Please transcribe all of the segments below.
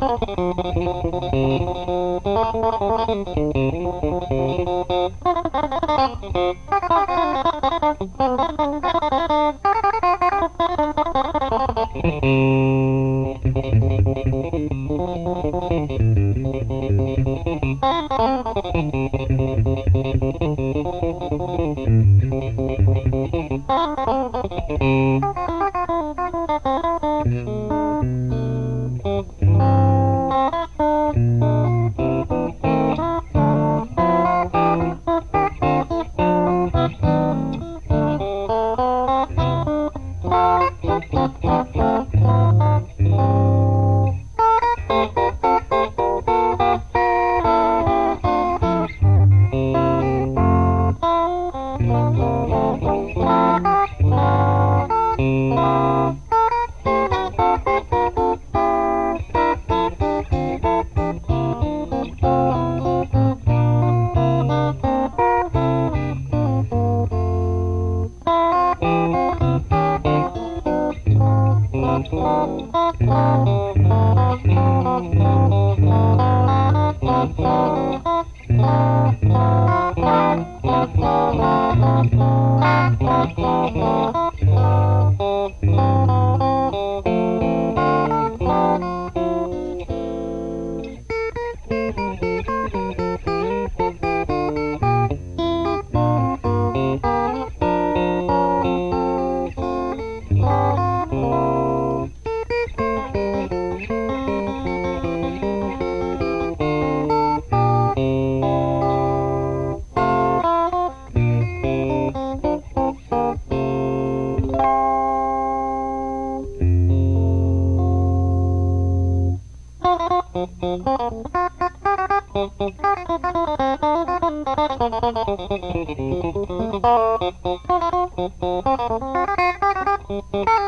Those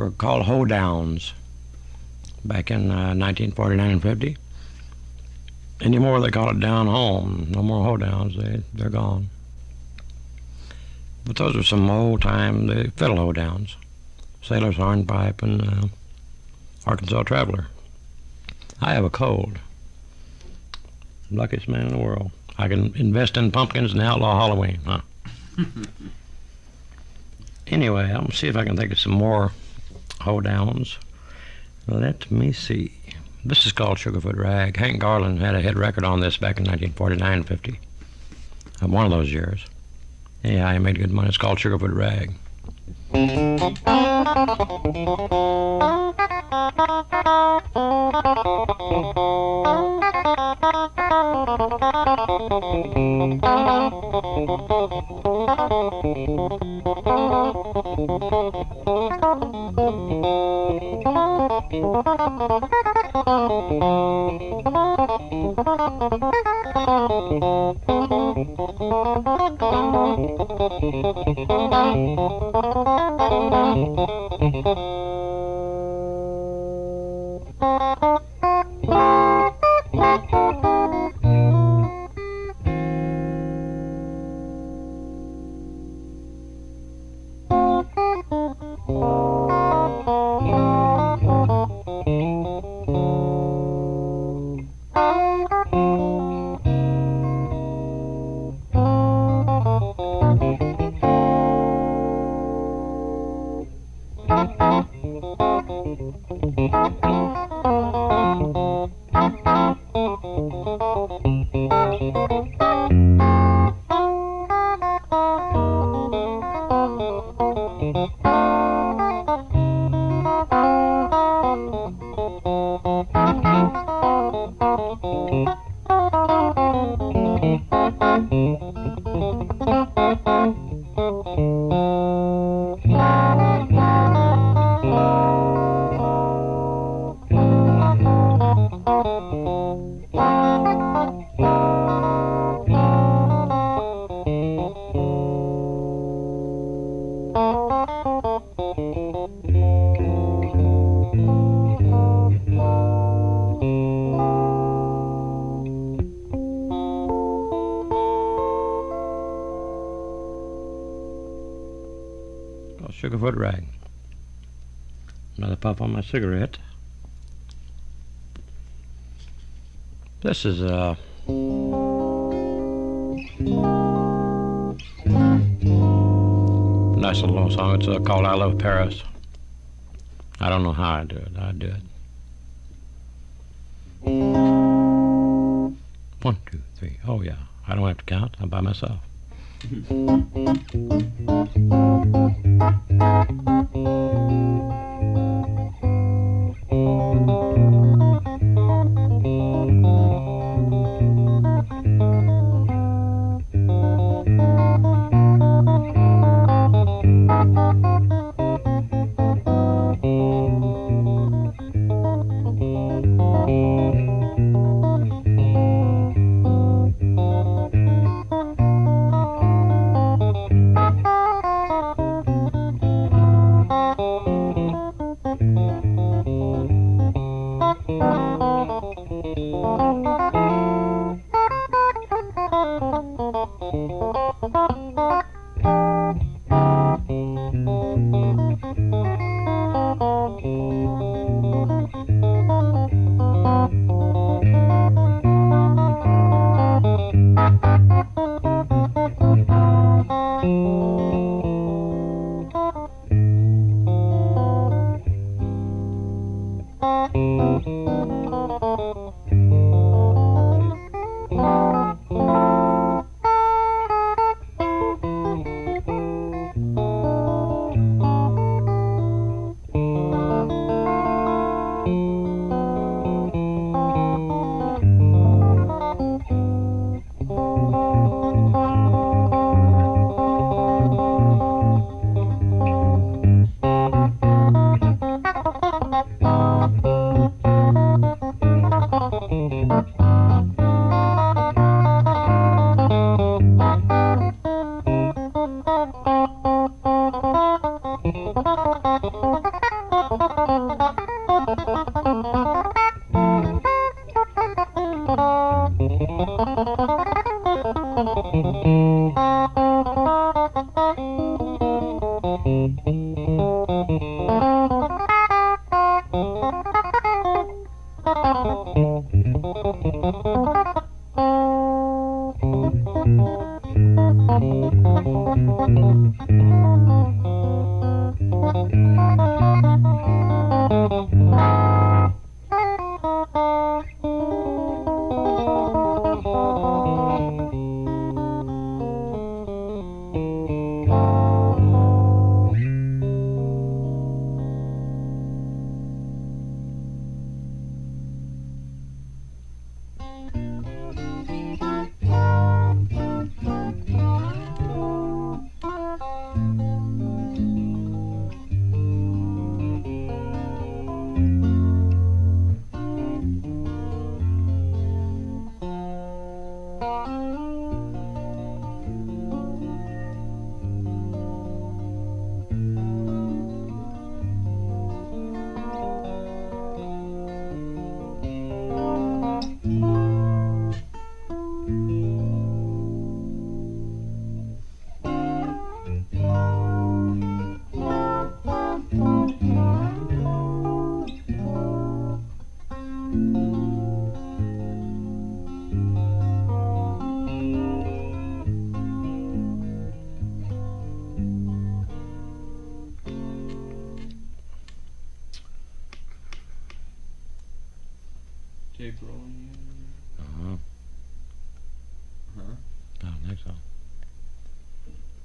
were called hoedowns back in uh, 1949 and 50. Anymore, they call it down home. No more hoedowns. They, they're gone. But those are some old time the fiddle hoedowns. Sailor's Hornpipe and uh, Arkansas Traveler. I have a cold. Luckiest man in the world. I can invest in pumpkins and outlaw Halloween, huh? anyway, I'm gonna see if I can think of some more hoedowns. Let me see. This is called Sugarfoot Rag. Hank Garland had a hit record on this back in 1949 50. Uh, one of those years. Yeah, he made good money. It's called Sugarfoot Rag. Called Oh, oh, oh. Sugarfoot Rag. Another puff on my cigarette. This is uh nice little song. It's uh, called "I Love Paris." I don't know how I do it. I do it. One, two, three. Oh yeah. I don't have to count. I'm by myself. Música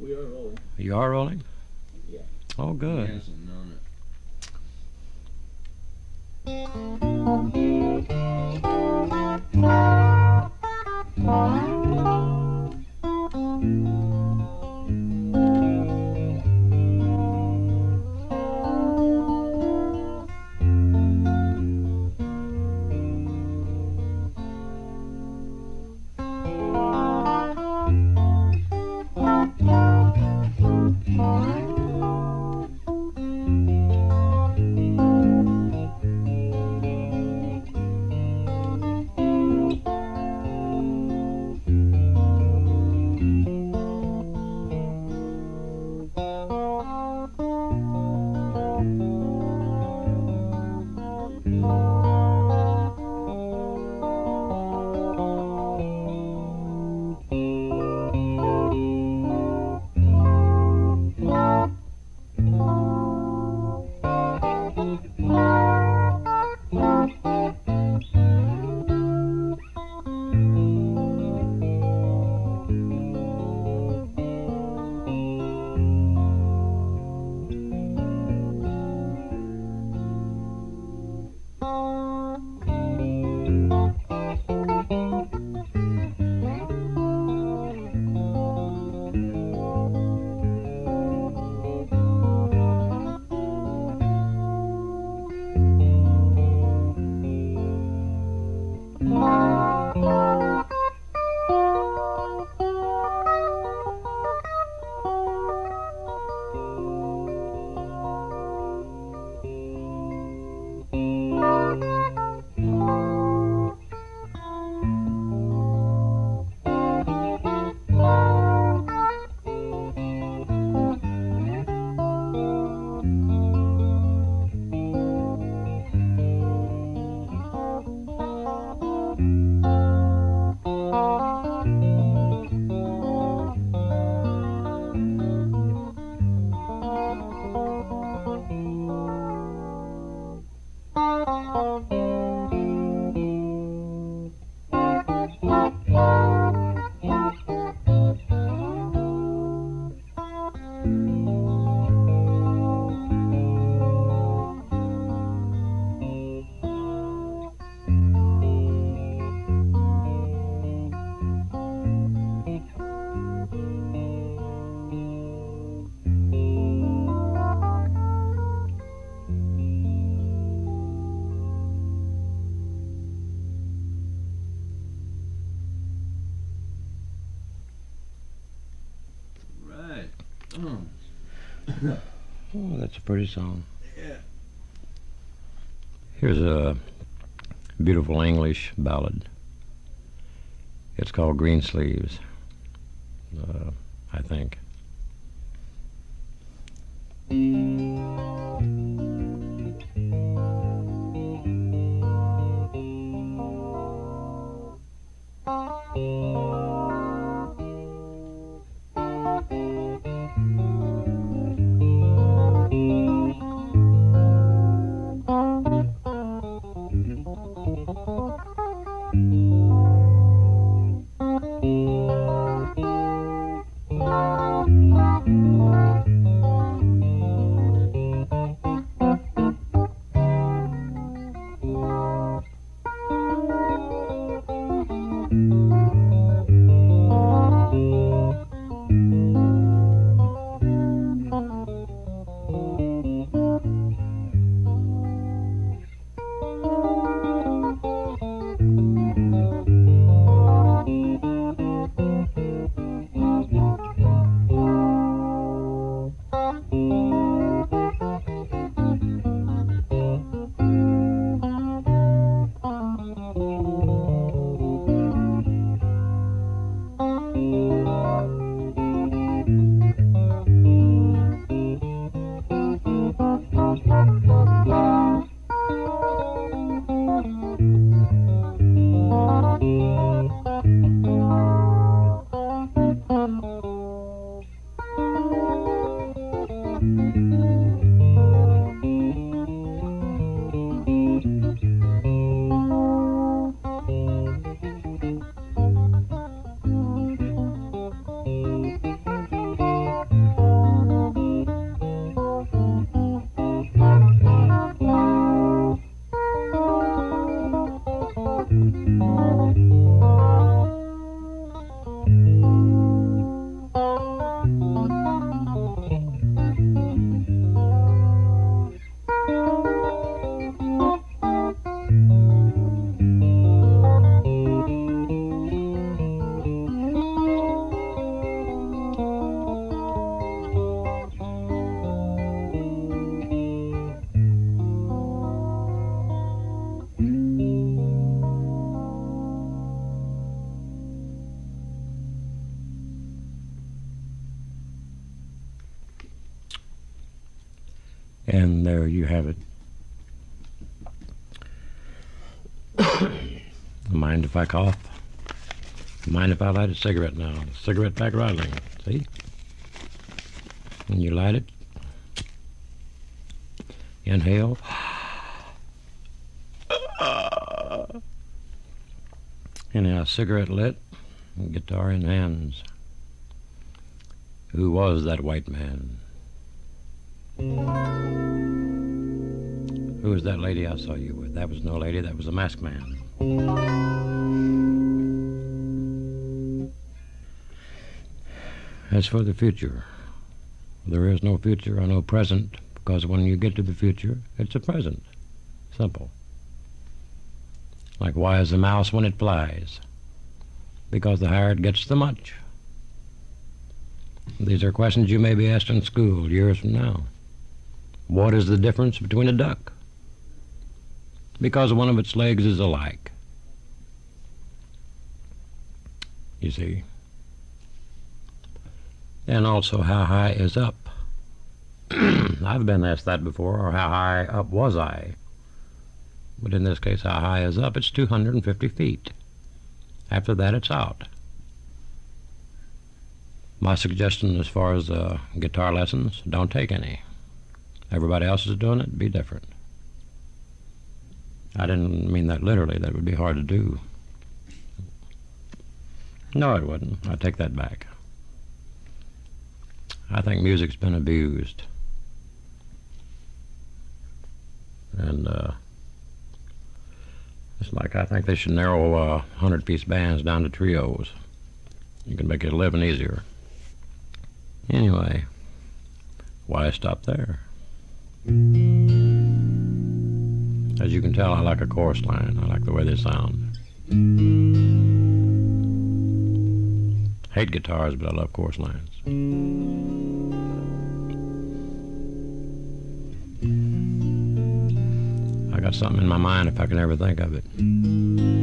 We are rolling. You are rolling? Yeah. Oh, He good. hasn't known it. Oh, that's a pretty song. Yeah. Here's a beautiful English ballad. It's called Greensleeves, uh, I think. And there you have it. Mind if I cough? Mind if I light a cigarette now? Cigarette pack rattling. See? When you light it, inhale. and Anyhow, cigarette lit, guitar in hands. Who was that white man? Who was that lady I saw you with? That was no lady, that was a masked man. As for the future, there is no future or no present because when you get to the future, it's a present. Simple. Like why is a mouse when it flies? Because the it gets, the much. These are questions you may be asked in school years from now. What is the difference between a duck? Because one of its legs is alike. You see? And also, how high is up? I've been asked that before, or how high up was I? But in this case, how high is up? It's 250 feet. After that, it's out. My suggestion as far as uh, guitar lessons, don't take any. Everybody else is doing it, be different. I didn't mean that literally, that would be hard to do. No, it wouldn't. I take that back. I think music's been abused. And uh, it's like I think they should narrow uh, 100 piece bands down to trios. You can make it living easier. Anyway, why stop there? As you can tell, I like a chorus line. I like the way they sound. Hate guitars, but I love chorus lines. I got something in my mind if I can ever think of it.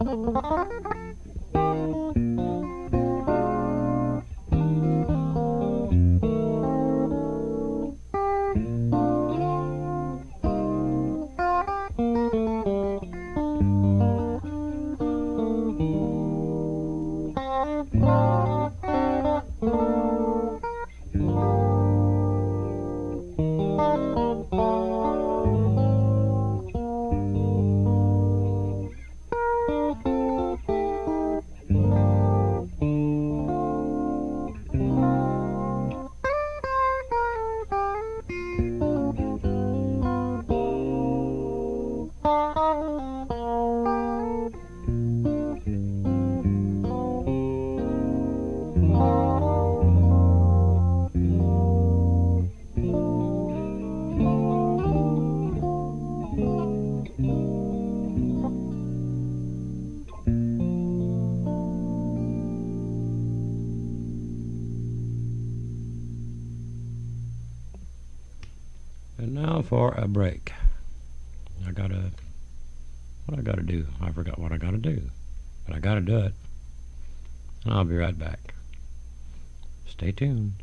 ハハハハ! A break. I gotta. What I gotta do? I forgot what I gotta do. But I gotta do it. And I'll be right back. Stay tuned.